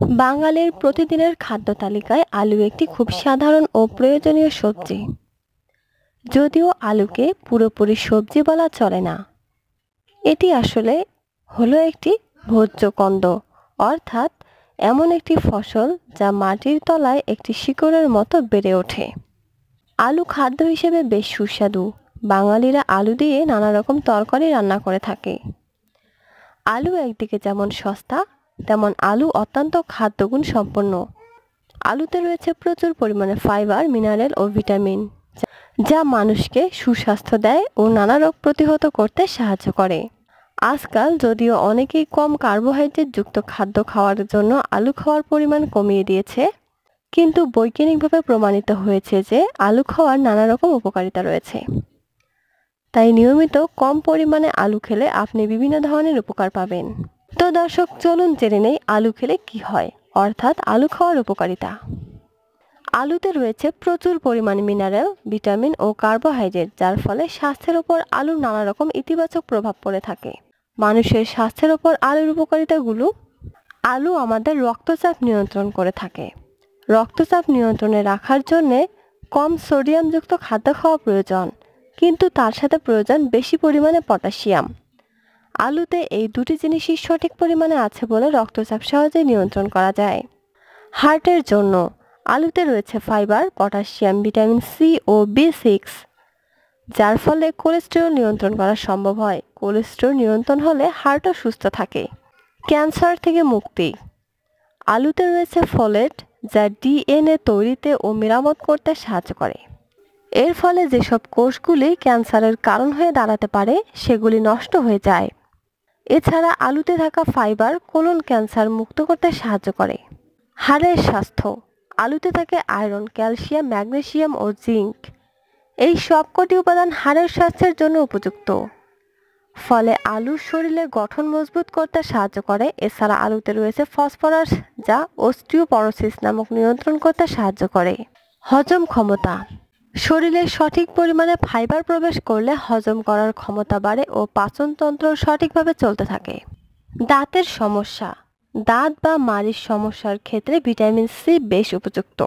বাঙালির প্রতিদিনের খাদ্য তালিকায় আলু একটি খুব সাধারণ ও প্রয়োজনীয় সবজি। যদিও আলুকে পুরোপুরি সবজি বলা চলে না। এটি আসলে হলো একটি ভোজ্য কন্দ, অর্থাৎ এমন একটি ফসল যা মাটির তলায় একটি শিকড়ের মতো বেড়ে ওঠে। আলু খাদ্য হিসেবে বেশ সুস্বাদু। বাঙালিরা আলু দিয়ে নানা রকম তরকারি রান্না করে থাকে। আলু একদিকে যেমন সস্তা তেমন আলু অত্যন্ত খাদ্যগুণ সম্পন্ন। আলুতে রয়েছে প্রচুর পরিমাণে ফাইবার, মিনারেল ও ভিটামিন, যা মানুষকে সুস্বাস্থ্য দেয় ও নানা রোগ প্রতিহত করতে সাহায্য করে। আজকাল যদিও অনেকেই কম কার্বোহাইড্রেট যুক্ত খাদ্য খাওয়ার জন্য আলু খাওয়ার পরিমাণ কমিয়ে দিয়েছে, কিন্তু বৈজ্ঞানিকভাবে প্রমাণিত হয়েছে যে আলু খাওয়ার নানা রকম উপকারিতা রয়েছে। তাই নিয়মিত কম পরিমাণে আলু খেলে আপনি বিভিন্ন ধরনের উপকার পাবেন। তো দর্শক, চলুন জেনে নেই আলু খেলে কি হয়। অর্থাৎ আলু খাওয়ার উপকারিতা। আলুতে রয়েছে প্রচুর পরিমাণে মিনারেল ভিটামিন ও কার্বোহাইড্রেট যার ফলে স্বাস্থ্যের ওপর আলুর নানা রকম ইতিবাচক প্রভাব পড়ে থাকে। মানুষের স্বাস্থ্যের ওপর আলুর উপকারিতাগুলো? আলু আমাদের রক্তচাপ নিয়ন্ত্রণ করে থাকে। রক্তচাপ নিয়ন্ত্রণে রাখার জন্যে কম সোডিয়ামযুক্ত খাদ্য খাওয়া প্রয়োজন, কিন্তু তার সাথে প্রয়োজন বেশি পরিমাণে পটাশিয়াম আলুতে এই দুটি জিনিসই সঠিক পরিমাণে আছে বলে রক্তচাপ সহজেই নিয়ন্ত্রণ করা যায়। হার্টের জন্য আলুতে রয়েছে ফাইবার, পটাশিয়াম, ভিটামিন সি ও বি সিক্স, যার ফলে কোলেস্টেরল নিয়ন্ত্রণ করা সম্ভব হয়। কোলেস্টেরল নিয়ন্ত্রণ হলে হার্টও সুস্থ থাকে। ক্যান্সার থেকে মুক্তি। আলুতে রয়েছে ফলেট, যা ডিএনএ তৈরিতে ও মেরামত করতে সাহায্য করে। এর ফলে যেসব কোষগুলি ক্যান্সারের কারণ হয়ে দাঁড়াতে পারে, সেগুলি নষ্ট হয়ে যায়। এছাড়া আলুতে থাকা ফাইবার কোলন ক্যান্সার মুক্ত করতে সাহায্য করে। হাড়ের স্বাস্থ্য, আলুতে থাকে আয়রন, ক্যালসিয়াম, ম্যাগনেসিয়াম ও জিঙ্ক। এই সবকটি উপাদান হাড়ের স্বাস্থ্যের জন্য উপযুক্ত। ফলে আলুর শরীরে গঠন মজবুত করতে সাহায্য করে। এছাড়া আলুতে রয়েছে ফসফরাস যা অস্টিওপরোসিস নামক নিয়ন্ত্রণ করতে সাহায্য করে। হজম ক্ষমতা শরীরে সঠিক পরিমাণে ফাইবার প্রবেশ করলে হজম করার ক্ষমতা বাড়ে ও পাচনতন্ত্র সঠিকভাবে চলতে থাকে। দাঁতের সমস্যা। দাঁত বা মাড়ির সমস্যার ক্ষেত্রে ভিটামিন সি বেশ উপযুক্ত।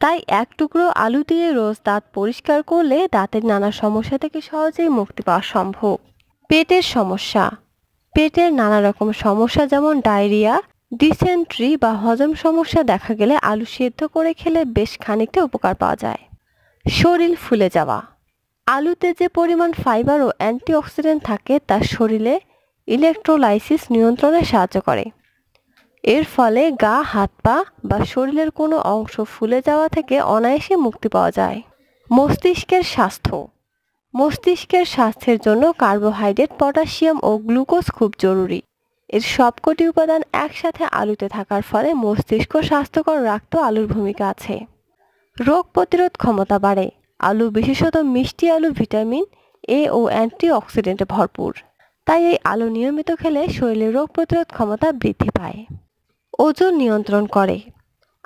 তাই এক টুকরো আলু দিয়ে রোজ দাঁত পরিষ্কার করলে দাঁতের নানা সমস্যা থেকে সহজেই মুক্তি পাওয়া সম্ভব। পেটের সমস্যা। পেটের নানা রকম সমস্যা যেমন ডায়রিয়া ডিসেন্ট্রি বা হজম সমস্যা দেখা গেলে আলু সেদ্ধ করে খেলে বেশ খানিকটা উপকার পাওয়া যায়। শরীর ফুলে যাওয়া। আলুতে যে পরিমাণ ফাইবার ও অ্যান্টিঅক্সিডেন্ট থাকে, তা শরীরে ইলেকট্রোলাইসিস নিয়ন্ত্রণে সাহায্য করে। এর ফলে গা, হাত, পা বা শরীরের কোনো অংশ ফুলে যাওয়া থেকে অনায়াসে মুক্তি পাওয়া যায়। মস্তিষ্কের স্বাস্থ্য। মস্তিষ্কের স্বাস্থ্যের জন্য কার্বোহাইড্রেট পটাশিয়াম ও গ্লুকোজ খুব জরুরি। এর সবকটি উপাদান একসাথে আলুতে থাকার ফলে মস্তিষ্ক স্বাস্থ্যকর রাখতেও আলুর ভূমিকা আছে। রোগ প্রতিরোধ ক্ষমতা বাড়ে। আলু বিশেষত মিষ্টি আলু, ভিটামিন এ ও অ্যান্টিঅক্সিডেন্টে ভরপুর। তাই এই আলু নিয়মিত খেলে শরীরে রোগ প্রতিরোধ ক্ষমতা বৃদ্ধি পায়। ওজন নিয়ন্ত্রণ করে।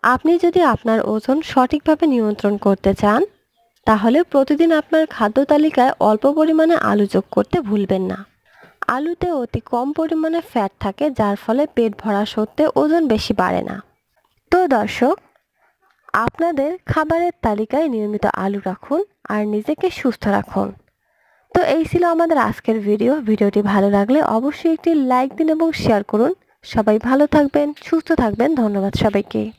আপনি যদি আপনার ওজন সঠিকভাবে নিয়ন্ত্রণ করতে চান, তাহলে প্রতিদিন আপনার খাদ্য তালিকায় অল্প পরিমাণে আলু যোগ করতে ভুলবেন না। আলুতে অতি কম পরিমাণে ফ্যাট থাকে, যার ফলে পেট ভরা সত্ত্বেও ওজন বেশি বাড়ে না। তো দর্শক আপনাদের খাবারের তালিকায় নিয়মিত আলু রাখুন আর নিজেকে সুস্থ রাখুন। তো এই ছিল আমাদের আজকের ভিডিও। ভিডিওটি ভালো লাগলে অবশ্যই একটি লাইক দিন এবং শেয়ার করুন। সবাই ভালো থাকবেন, সুস্থ থাকবেন। ধন্যবাদ সবাইকে।